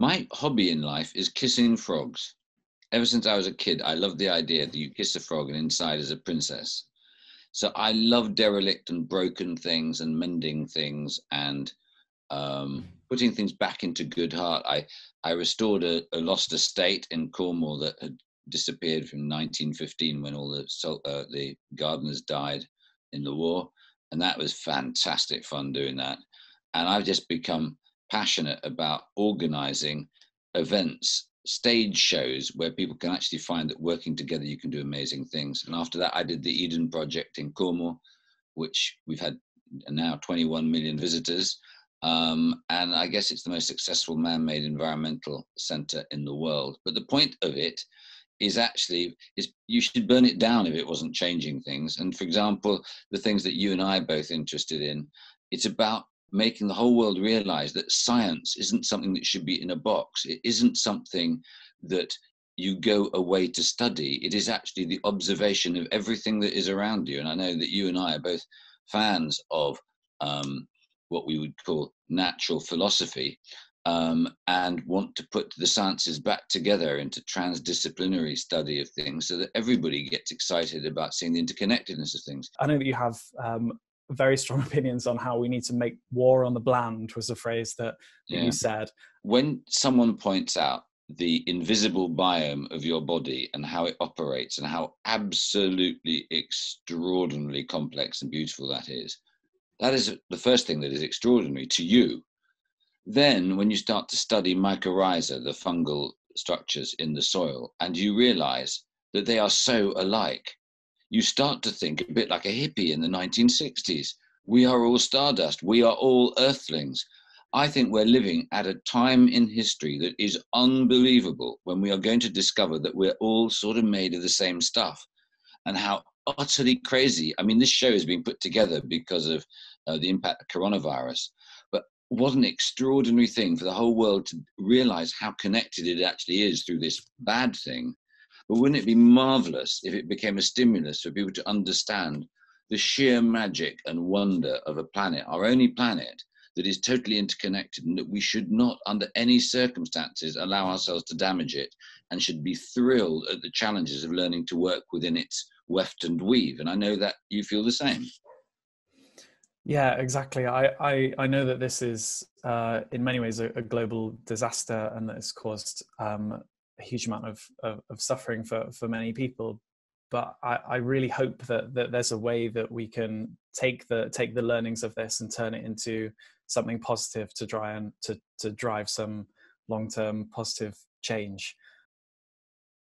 My hobby in life is kissing frogs. Ever since I was a kid, I loved the idea that you kiss a frog and inside is a princess. So I love derelict and broken things and mending things and um, putting things back into good heart. I, I restored a, a, lost estate in Cornwall that had disappeared from 1915 when all the, uh, the gardeners died in the war. And that was fantastic fun doing that. And I've just become passionate about organizing events, stage shows where people can actually find that working together you can do amazing things. And after that, I did the Eden Project in Cornwall, which we've had now 21 million visitors. Um, and I guess it's the most successful man made environmental center in the world. But the point of it is actually is you should burn it down if it wasn't changing things and for example the things that you and i are both interested in it's about making the whole world realize that science isn't something that should be in a box. It isn't something that you go away to study. It is actually the observation of everything that is around you. And I know that you and I are both fans of um, what we would call natural philosophy um, and want to put the sciences back together into transdisciplinary study of things so that everybody gets excited about seeing the interconnectedness of things. I know that you have um, very strong opinions on how we need to make war on the bland was a phrase that, yeah. you said when someone points out the invisible biome of your body and how it operates and how absolutely extraordinarily complex and beautiful that is that is the first thing that is extraordinary to you then when you start to study mycorrhiza the fungal structures in the soil and you realize that they are so alike you start to think a bit like a hippie in the 1960s. We are all stardust. We are all earthlings. I think we're living at a time in history that is unbelievable when we are going to discover that we're all sort of made of the same stuff and how utterly crazy. I mean, this show is being put together because of uh, the impact of coronavirus. But what an extraordinary thing for the whole world to realize how connected it actually is through this bad thing but wouldn't it be marvelous if it became a stimulus for people to understand the sheer magic and wonder of a planet, our only planet, that is totally interconnected and that we should not, under any circumstances, allow ourselves to damage it and should be thrilled at the challenges of learning to work within its weft and weave. And I know that you feel the same. Yeah, exactly. I, I, I know that this is uh, in many ways a, a, global disaster and that it's caused um, a huge amount of, of, of suffering for, for many people but I, I, really hope that, that there's a way that we can take the take the learnings of this and turn it into something positive to try and to, to drive some long-term positive change